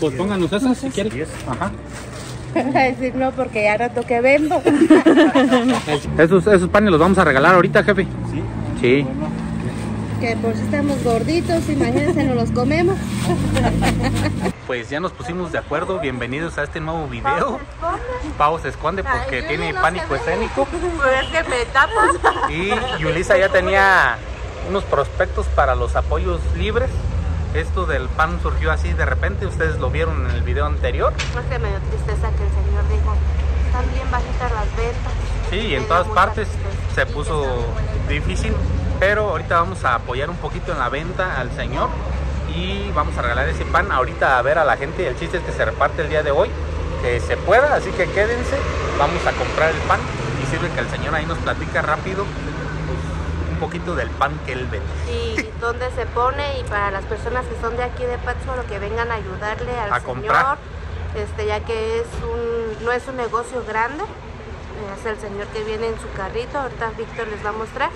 Pues pónganos esas si quieren. Diez. Ajá. a decir no porque ya rato que vendo. Esos, esos panes los vamos a regalar ahorita, jefe. Sí. Sí. que por si estamos gorditos, imagínense, nos los comemos. Pues ya nos pusimos de acuerdo. Bienvenidos a este nuevo video. Pau se esconde porque Ay, tiene no pánico se escénico. Pues es que me tapas. Y Yulisa ya tenía unos prospectos para los apoyos libres. Esto del pan surgió así de repente. Ustedes lo vieron en el video anterior. Es que me dio tristeza que el señor dijo, están bien bajitas las ventas. Sí, y en todas partes tristeza. se puso difícil, pero ahorita vamos a apoyar un poquito en la venta al señor y vamos a regalar ese pan ahorita a ver a la gente. El chiste es que se reparte el día de hoy, que se pueda, así que quédense, vamos a comprar el pan y sirve que el señor ahí nos platica rápido poquito del pan que él vende. y dónde se pone y para las personas que son de aquí de Pátzcuaro que vengan a ayudarle al A señor, comprar. este ya que es un no es un negocio grande, eh, es el señor que viene en su carrito, ahorita Víctor les va a mostrar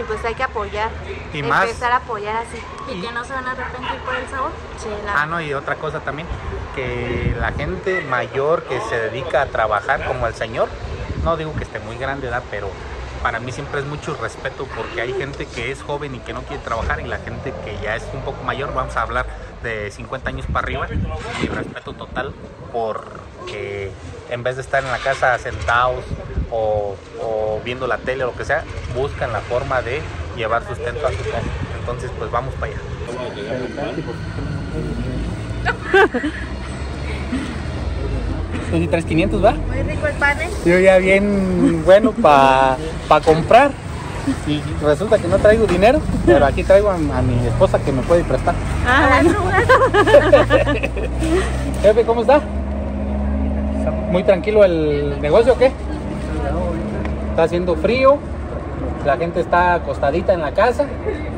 y pues hay que apoyar, Y más- empezar a apoyar así. Y- que no se van a arrepentir por el sabor. Ah, no, y otra cosa también, que la gente mayor que se dedica a trabajar como el señor, no digo que esté muy grande, ¿verdad? pero para mí siempre es mucho respeto porque hay gente que es joven y que no quiere trabajar y la gente que ya es un poco mayor, vamos a hablar de 50 años para arriba, y respeto total porque en vez de estar en la casa sentados o, o viendo la tele o lo que sea, buscan la forma de llevar sustento a su casa. Entonces, pues vamos para allá. Son y 3,500, ¿va? Muy rico el pan, ¿eh? Yo ya bien bueno para comprar. Y resulta que no traigo dinero, pero aquí traigo a, a mi esposa que me puede prestar. Ah, Jefe, ¿cómo está? ¿Muy tranquilo el negocio o qué? Está haciendo frío, la gente está acostadita en la casa,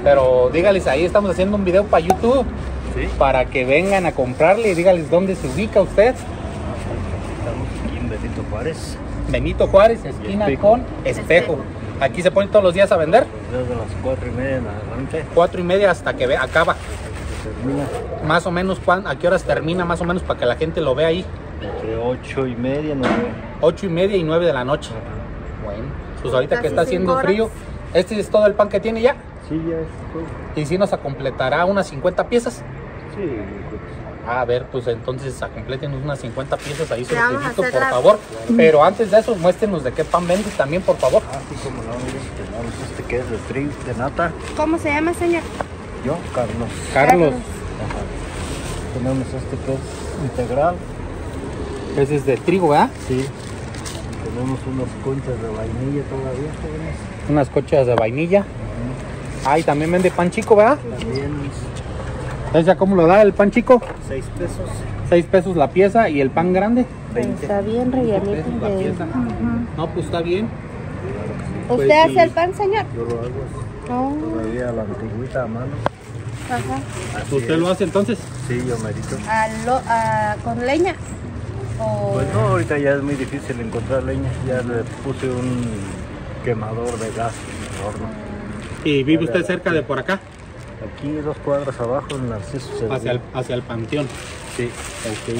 pero dígales ahí, estamos haciendo un video para YouTube Sí. para que vengan a comprarle y dígales dónde se ubica usted. Benito Juárez. Benito Juárez, esquina Espejo. con espejo. Aquí se pone todos los días a vender, Desde las cuatro y media en adelante. cuatro y media hasta que ve- acaba. Termina Más o menos, ¿cuán- ¿a qué horas termina? Más o menos para que la gente lo vea ahí. entre ocho y media, nueve. Ocho y media y nueve de la noche. Bueno, pues ahorita que está haciendo horas. frío, este es todo el pan que tiene ya. Sí, ya es todo. Y si nos completará unas 50 piezas. Sí, A ver, pues entonces a completenos unas 50 piezas ahí hacer por la- favor. Pero antes de eso, muéstrenos de qué pan vende también, por favor. así como no, tenemos este que es de tri, de nata. ¿Cómo se llama, señor? Yo, Carlos. Carlos, Ajá. Tenemos este que es integral. ese es de trigo, ¿verdad? Sí. Tenemos unos conchas de vainilla todavía, jóvenes. Unas cochas de vainilla. Ah, y también vende pan chico, ¿verdad? También ¿Sabes ya cómo lo da el pan chico? 6 pesos. 6 pesos la pieza y el pan grande. 20. Está bien 20 rellenito. pesos la de- pieza. No, pues está bien. ¿Usted Pues hace sí. el pan, señor? Yo lo hago así, No. todavía la antigüita a mano. Ajá. ¿Usted es. lo hace entonces? Sí, yo merito. ¿A lo- a- ¿Con leña? O... Pues no, ahorita ya es muy difícil encontrar leña. Ya le puse un quemador de gas en el horno. ¿Y vive usted cerca de por acá? Aquí dos cuadras abajo en Narciso. Hacia el, hacia el panteón. Sí. Ok.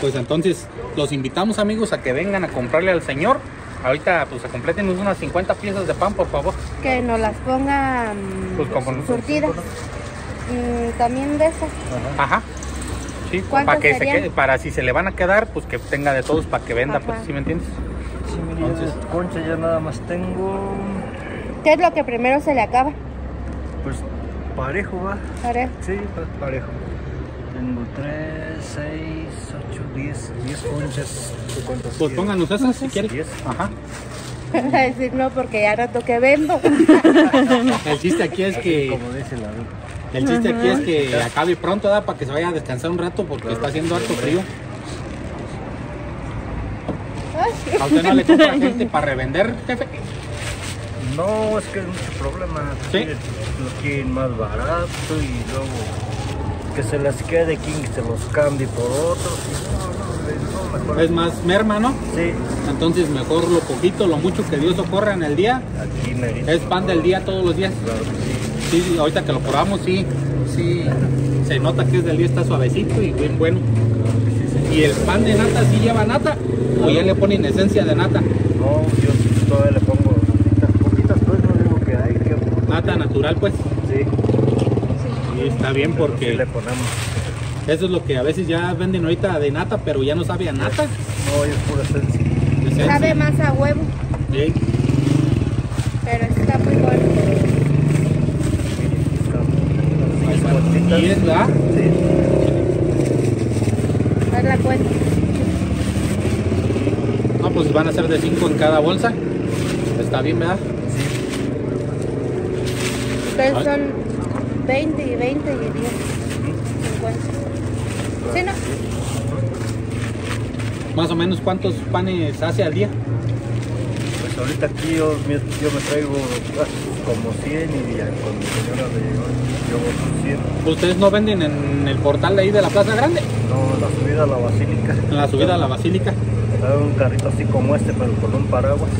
Pues entonces los invitamos amigos a que vengan a comprarle al señor. Ahorita pues a completen unas 50 piezas de pan, por favor. Que nos las pongan Pues como surtidas. Mm, también de esas. Ajá. Sí, ¿Cuántas para que se quede, para si se le van a quedar, pues que tenga de todos para que venda, Ajá. pues, ¿sí me entiendes? Sí, Entonces- Entonces, concha ya nada más tengo. ¿Qué es lo que primero se le acaba? Pues parejo va. Parejo. Sí, parejo. Tengo 3, 6, 8, 10, 10 conchas. ¿Tú cuántas Pues quieres? pónganos esas si quieren. Diez. Ajá. A decir no, porque ya rato que vendo. El chiste aquí es que Como dice la vida. el chiste aquí es que acabe pronto, ¿verdad? Para que se vaya a descansar un rato porque está haciendo harto frío. A usted no le compra gente para revender, jefe. No, es que hay mucho problema. ¿Sí? Quieren- Lo quieren más barato y luego que se les quede quien se los cambie por otros. No, no, no, mejor. Es más merma, ¿no? Sí, Entonces mejor lo poquito, lo mucho que Dios socorra en el día. aquí merito. Es pan del día todos los días. Claro que sí. Sí, ahorita que lo probamos, sí, sí se nota que es del día, está suavecito y bien bueno. ¿Y el pan de nata sí lleva nata? ¿O ya le ponen esencia de nata? No, yo todavía le pongo poquitas, poquitas pues no digo que hay natural, pues. Sí, está bien pero sí porque le ponemos. eso es lo que a veces ya venden ahorita de nata, pero ya no sabe a nata. No, es pura esencia. Esencia. Sabe más a huevo, Sí. pero está muy bueno. Y es la Sí, Haz la cuenta. No, pues van a ser de 5 en cada bolsa. Está bien, ¿verdad? Ustedes son 20 y 20 y 10. 50. ¿Sí, no? Más o menos cuántos panes hace al día. pues ahorita aquí yo, me- yo me traigo ah, como 100 y ya con mi señora de llevo otros 100. Ustedes no venden en el portal de ahí de la Plaza Grande, No, la subida a la basílica. en la subida a la Basílica. Trae un carrito así como este, pero con un paraguas.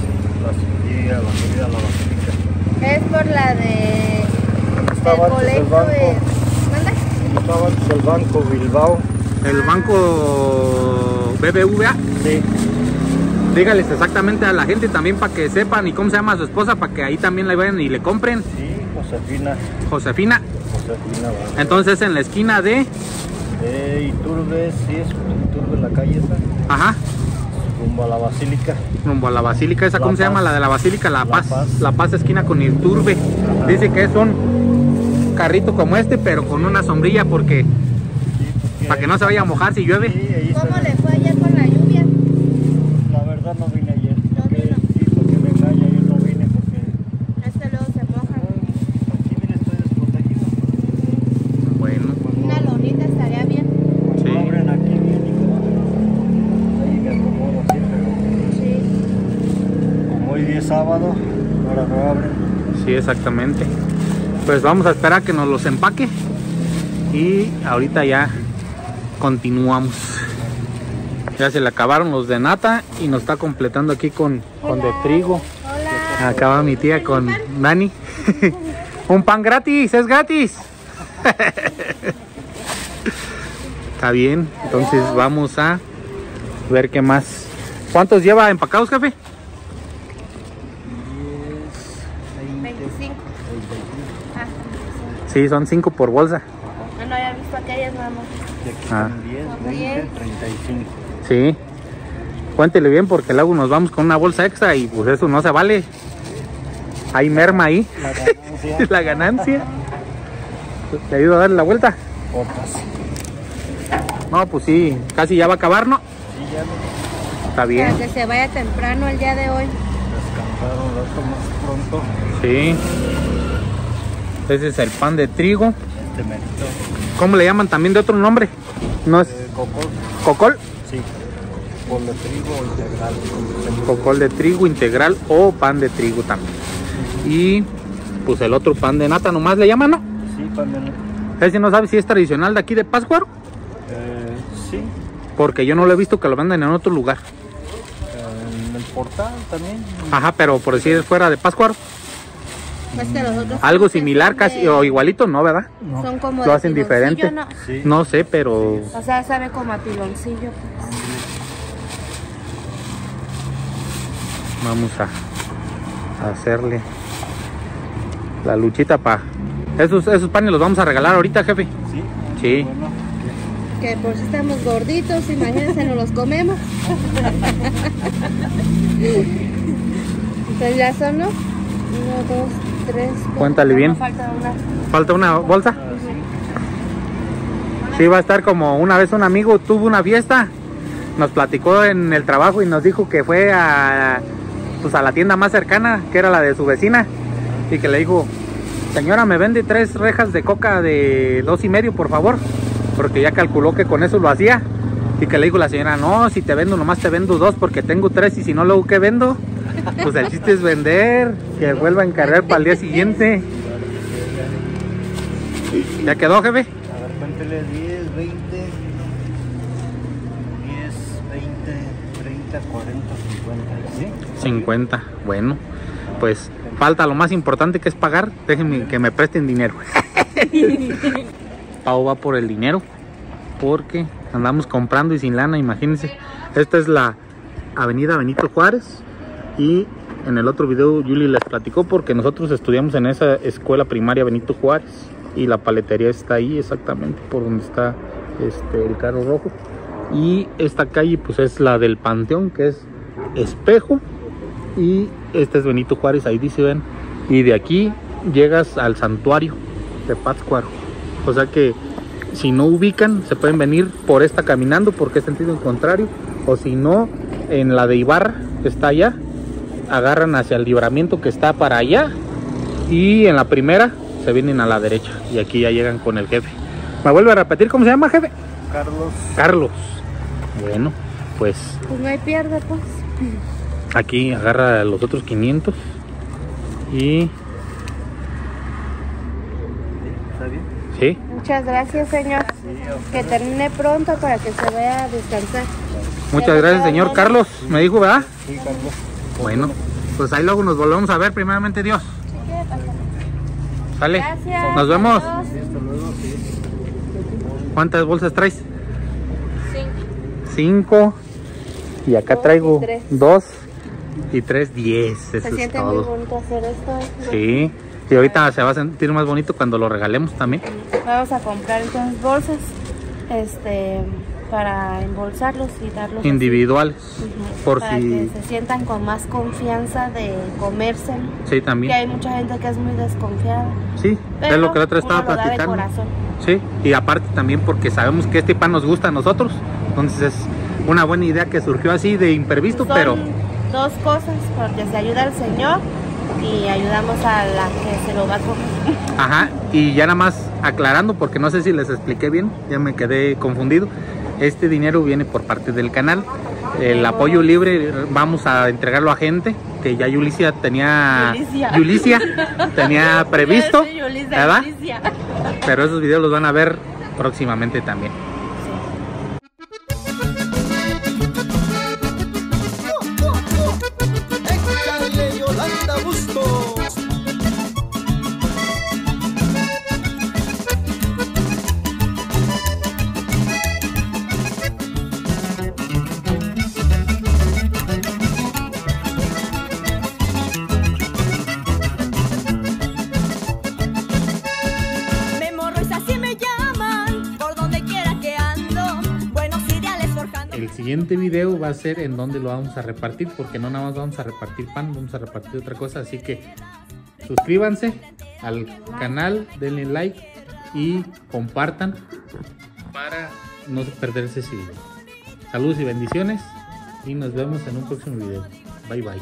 La subida, la subida a la basílica. Es por la de. Estaba el antes el colegio banco, de. Estaba antes el banco Bilbao. El banco BBVA. Sí, Dígales exactamente a la gente también para que sepan y cómo se llama su esposa, para que ahí también le vayan y le compren. sí, Josefina. Josefina. Josefina, vale. Entonces en la esquina de. Eh, Iturbe, sí, es Iturbe la calle esa, Ajá. rumbo a la basílica. Rumbo a la Basílica, ¿esa La cómo se llama? La de la Basílica, La La Paz. La Paz esquina con Irturbe. Dice que es un carrito como este, pero con una sombrilla porque para que no se vaya a mojar si llueve. ¿Cómo le fue ayer con la lluvia? La verdad no vine ayer. No porque- vino. Sí, porque me engaña, yo no vine porque Es que luego se moja. aquí mire estoy desprotegido. Bueno, Una lonita estaría bien. Cuando Sí. abren aquí bien y todo, ahí me acomodo así, pero Sí. como hoy día es sábado, ahora no abren. sí, exactamente. Pues vamos a esperar que nos los empaque y ahorita ya continuamos. Ya se le acabaron los de nata y nos está completando aquí con, con de trigo. Hola. Acaba mi tía con Dani. Un pan gratis, es gratis. Está bien, entonces vamos a ver qué más. ¿Cuántos lleva empacados, jefe? 25. Ah, 25. Sí, son 5 por bolsa. No, no había visto aquellas, mamá. Aquí Ah. son 10, Son 20, 10. 35. Sí. Cuéntele bien porque luego nos vamos con una bolsa extra y pues eso no se vale. Hay merma ahí, La ganancia, la ganancia. ¿Le ayudo a darle la vuelta? otras. No, pues sí, casi ya va a acabar, ¿no? Sí, ya Está bien. Para que se vaya temprano el día de hoy. Descansaron rato más pronto. Sí. Ese es el pan de trigo. Este merito. ¿Cómo le llaman también de otro nombre? ¿No es Eh, cocol, cocol? sí. Con de trigo integral. Cocol de trigo integral o pan de trigo también. Y pues el otro pan de nata nomás le llaman, ¿no? Sí, pan de nata. Ese no sabe si es tradicional de aquí de Pátzcuaro, Eh, sí. porque yo no lo he visto que lo vendan en otro lugar. Portal también. Ajá, pero por decir fuera de Pátzcuaro, Pues que los otros algo similar de- casi o igualito, ¿no, verdad? No. Son como Lo hacen diferente. ¿no? Sí. No sé, pero O sea, sabe como a piloncillo. pues. vamos a a hacerle la luchita para esos esos panes los vamos a regalar ahorita, jefe. Sí. Sí. Bueno, Que por si estamos gorditos, imagínense, nos los comemos. Entonces ya son, ¿no? Uno, dos, tres. cuatro. Cuéntale bien. Falta una. Falta una bolsa. ah, sí. Sí, va a estar como una vez un amigo tuvo una fiesta, nos platicó en el trabajo y nos dijo que fue a, pues a la tienda más cercana, que era la de su vecina, y que le dijo, señora, me vende tres rejas de coca de dos y medio, por favor, porque ya calculó que con eso lo hacía. Y que le dijo la señora, no, si te vendo, nomás te vendo dos porque tengo tres y si no, luego ¿qué vendo? Pues el chiste es vender, que vuelva a encargar para el día siguiente. ¿Ya quedó, jefe? A ver, cuéntele 10, 20, 10, 20, 30, 40, 50. ¿Sí? 50. Bueno, pues falta lo más importante que es pagar. Déjenme que me presten dinero. Pau va por el dinero porque andamos comprando y sin lana, imagínense. Esta es la avenida Benito Juárez y en el otro video Yuli les platicó porque nosotros estudiamos en esa escuela primaria Benito Juárez y la paletería está ahí exactamente por donde está este, el carro rojo. Y esta calle pues es la del Panteón que es Espejo y este es Benito Juárez, ahí dice ven. Y de aquí llegas al santuario de Pátzcuaro. O sea que si no ubican se pueden venir por esta caminando porque es sentido en contrario o si no en la de Ibarra que está allá agarran hacia el libramiento que está para allá y en la primera se vienen a la derecha y aquí ya llegan con el jefe me vuelve a repetir cómo se llama jefe Carlos. Carlos bueno pues Pues no hay pierde, pues. aquí agarra los otros 500 y ¿Está bien? sí Muchas gracias, señor. Que termine pronto para que se vaya a descansar. muchas gracias señor Carlos me dijo verdad Sí, Carlos. bueno pues ahí luego nos volvemos a ver primeramente Dios sale Gracias. nos vemos Adiós. Sí, hasta luego, sí. ¿Cuántas bolsas traes? Cinco. Cinco. Y acá Dos y traigo tres. dos y tres, diez. Se Eso es siente muy bonito hacer esto. Sí. Y ahorita se va a sentir más bonito cuando lo regalemos también. Vamos a comprar entonces bolsas este, para embolsarlos y darlos. Individuales. Por para si. que se sientan con más confianza de comérselo. Sí, Que hay también. mucha gente que es muy desconfiada. Sí, Pero es lo que otra uno estaba platicando. Sí, y aparte también porque sabemos que este pan nos gusta a nosotros. Entonces es una buena idea que surgió así de imprevisto, Son pero dos cosas, porque se ayuda al Señor y ayudamos a la que se lo va a comer. Ajá, y ya nada más aclarando, porque no sé si les expliqué bien, ya me quedé confundido. Este dinero viene por parte del canal. El apoyo libre vamos a entregarlo a gente que ya Yulicia tenía Yulicia. Yulicia tenía previsto. Pero esos videos los van a ver próximamente también. El siguiente video va a ser en donde lo vamos a repartir, porque no nada más vamos a repartir pan, vamos a repartir otra cosa. Así que suscríbanse al canal, denle like y compartan para no perderse ese video. Saludos y bendiciones y nos vemos en un próximo video. Bye bye.